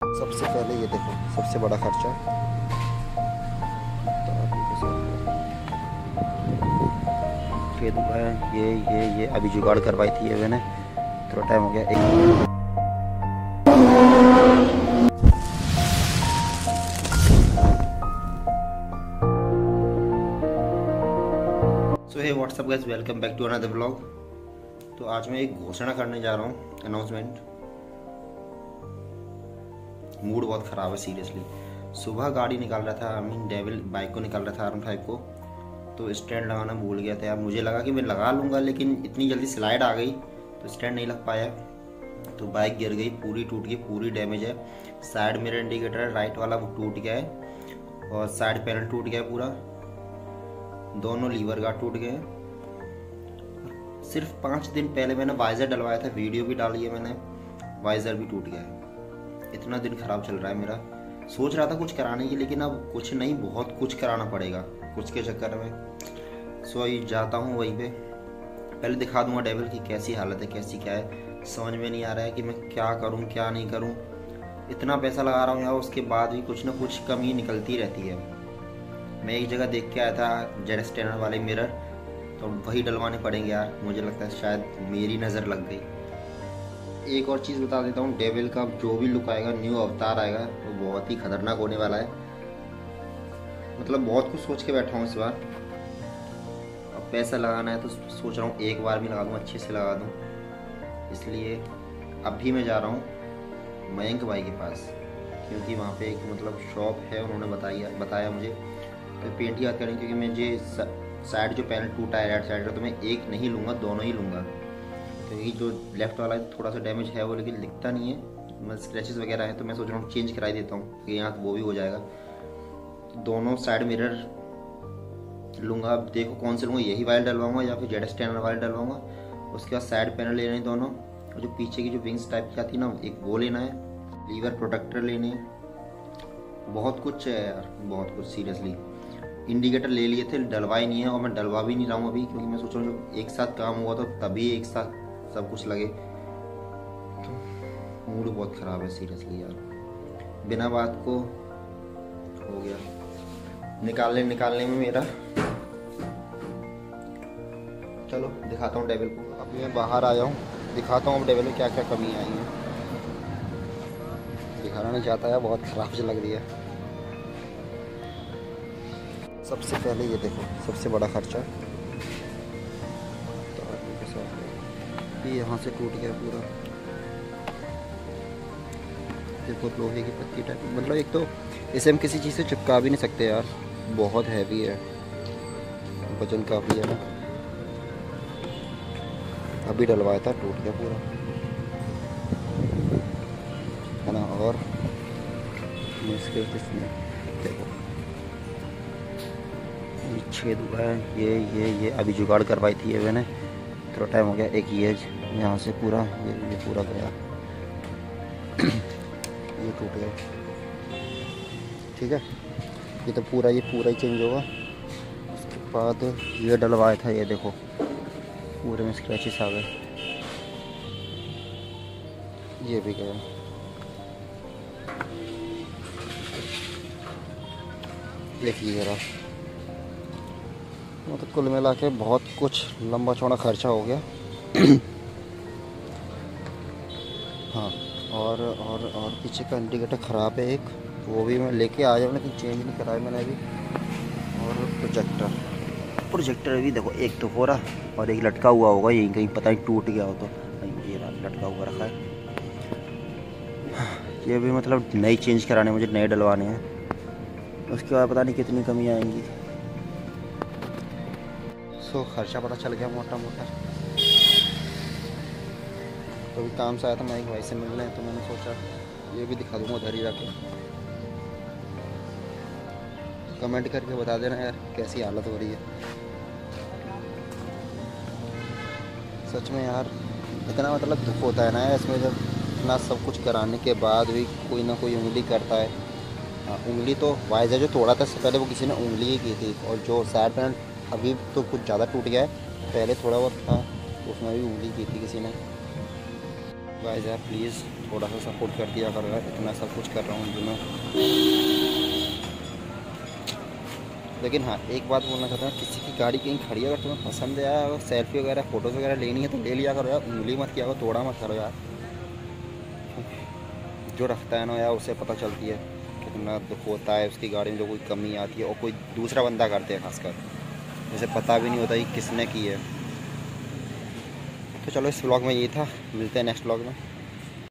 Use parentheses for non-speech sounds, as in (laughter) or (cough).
सबसे पहले ये देखो, सबसे बड़ा खर्चा। ये ये ये ये, अभी जुगाड़ करवाई थी मैंने। थोड़ा टाइम हो गया, एक so hey what's up guys welcome back to another blog तो आज मैं एक घोषणा करने जा रहा हूँ अनाउंसमेंट मूड बहुत ख़राब है सीरियसली सुबह गाड़ी निकाल रहा था आई मीन डेविल बाइक को निकाल रहा था आर फाइव को। तो स्टैंड लगाना भूल गया था यार। मुझे लगा कि मैं लगा लूँगा, लेकिन इतनी जल्दी स्लाइड आ गई तो स्टैंड नहीं लग पाया। तो बाइक गिर गई, पूरी टूट गई, पूरी डैमेज है। साइड मेरा इंडिकेटर है राइट वाला वो टूट गया है, और साइड पैनल टूट गया पूरा। दोनों लीवर गार्ड टूट गए। सिर्फ़ पाँच दिन पहले मैंने वाइज़र डलवाया था वीडियो भी डाली है मैंने वाइज़र भी टूट गया है। इतना दिन खराब चल रहा है मेरा। सोच रहा था कुछ कराने की, लेकिन अब कुछ नहीं, बहुत कुछ कराना पड़ेगा, कुछ के चक्कर में। सो अभी जाता हूँ वहीं पे। पहले दिखा दूँगा डेविल की कैसी हालत है, कैसी क्या है। समझ में नहीं आ रहा है कि मैं क्या करूँ, क्या नहीं करूँ। इतना पैसा लगा रहा हूँ यार, उसके बाद भी कुछ ना कुछ कमी निकलती रहती है। मैं एक जगह देख के आया था, जेड स्टैंडर वाले मिरर तो वही डलवाने पड़ेंगे यार, मुझे लगता है शायद मेरी नज़र लग गई। एक और चीज़ बता देता हूँ डेविल का जो भी लुक आएगा न्यू अवतार आएगा, वो तो बहुत ही खतरनाक होने वाला है। मतलब बहुत कुछ सोच के बैठा हूँ इस बार। अब पैसा लगाना है तो सोच रहा हूँ एक बार भी लगा दूँ, अच्छे से लगा दूँ। इसलिए अब भी मैं जा रहा हूँ मयंक भाई के पास, क्योंकि वहाँ पे एक मतलब शॉप है, उन्होंने बताया बताया मुझे। तो पेंट याद करें, क्योंकि मुझे साइड जो पैनल टूटा है राइट साइड का तो मैं एक नहीं लूँगा, दोनों ही लूँगा। क्योंकि जो लेफ़्ट वाला थोड़ा सा डैमेज है वो, लेकिन दिखता नहीं है। मतलब स्क्रैचेस वगैरह है तो मैं सोच रहा हूँ चेंज कराई देता हूँ, कि यहाँ वो भी हो जाएगा। दोनों साइड मिरर लूँगा। अब देखो कौन से लूँगा, यही वायर डलवाऊँगा या फिर जेड स्टैंडर वायर डलवाऊँगा। उसके बाद साइड पैनल लेने दोनों। और जो पीछे की जो विंग्स टाइप की आती है ना, एक वो लेना है। लीवर प्रोटेक्टर लेने बहुत कुछ है यार, बहुत कुछ सीरियसली इंडिकेटर ले लिए थे डलवाए नहीं है, और मैं डलवा भी नहीं रहा हूँ अभी, क्योंकि मैं सोच रहा हूँ एक साथ काम हुआ तो तभी एक साथ सब कुछ लगे। तो मूड बहुत ख़राब है सीरियसली यार। बिना बात को हो गया। निकालने निकालने में मेरा। चलो, दिखाता हूँ डेविल को। अभी मैं बाहर आया हूँ। दिखाता हूँ अब डेविल में क्या क्या कमी आई है। दिखाना नहीं चाहता है, बहुत ख़राब से लग रही है। सबसे पहले ये देखो, सबसे बड़ा खर्चा। ये यहाँ से टूट गया पूरा। देखो लोहे की पत्ती टाइप मतलब एक तो इसे हम किसी चीज़ से चिपका भी नहीं सकते यार। बहुत हैवी है। वज़न काफ़ी है। ना अभी डलवाया था, टूट गया पूरा। है ना? और मुश्किल किसने? देखो। छेद हुआ है। ये ये ये अभी जुगाड़ करवाई थी मैंने। थोड़ा टाइम हो गया, एक ये यहाँ से पूरा, ये ये पूरा गया। ये टूट गया। ठीक है? ये तो पूरा, ये पूरा ही चेंज होगा। उसके बाद ये डलवाया था, ये देखो। पूरे में स्क्रैचेस आ गए। ये भी गया। देखिए रहा। मतलब कुल मिला के बहुत कुछ लंबा चौड़ा खर्चा हो गया। (coughs) हाँ और और और पीछे का इंडिकेटर ख़राब है एक वो भी मैं लेके आ जाऊँ लेकिन चेंज नहीं कराया मैंने अभी। और प्रोजेक्टर प्रोजेक्टर भी देखो एक तो हो रहा और एक लटका हुआ होगा यहीं कहीं पता नहीं टूट गया हो तो। ये लटका हुआ रखा है। ये भी मतलब नई चेंज कराने मुझे नए डलवाने हैं। उसके बाद पता नहीं कितनी कमी आएँगी। सो खर्चा पता चल गया मोटा मोटा तो भी काम से आया था मैं एक भाई से मिलने तो मैंने सोचा ये भी दिखा दूँगा उधर ही जाके। कमेंट करके बता देना यार कैसी हालत हो रही है। सच में यार इतना मतलब दुख होता है ना इसमें जब इतना सब कुछ कराने के बाद भी कोई ना कोई उंगली करता है। आ, उंगली तो वाइजर जो तोड़ा था इससे पहले वो किसी ने उंगली ही की थी और जो साइड पैनल अभी तो कुछ ज़्यादा टूट गया है। पहले थोड़ा बहुत था, उसमें भी उंगली की थी किसी ने। गाइस यार प्लीज़ थोड़ा सा सपोर्ट कर दिया करो यार, इतना सब कुछ कर रहा हूँ जो मैं। लेकिन हाँ एक बात बोलना चाहता हूँ, किसी की गाड़ी कहीं खड़ी अगर तुम्हें पसंद आया अगर सेल्फी वगैरह फ़ोटोज़ वगैरह लेनी है तो ले लिया करो यार, उंगली मत किया करो, तोड़ा मत करो यार। जो रखता है ना यार, उसे पता चलती है कितना दुख होता है उसकी गाड़ी में, जो कोई कमी आती है और कोई दूसरा बंदा करते हैं खासकर। जैसे पता भी नहीं होता कि किसने की है। तो चलो इस ब्लॉग में ये था। मिलते हैं नेक्स्ट ब्लॉग में।